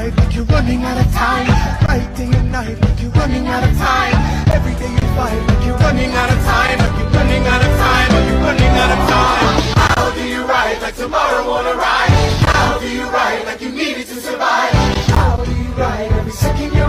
night like you're running out of time Night, day and night like you're running out of time Every day you fight like you're running out of time Like you're running out of time, like you're running out of time How do you write? like tomorrow won't arrive? How do you write? like you needed to survive? How do you write? every second